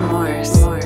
Morris. Morris.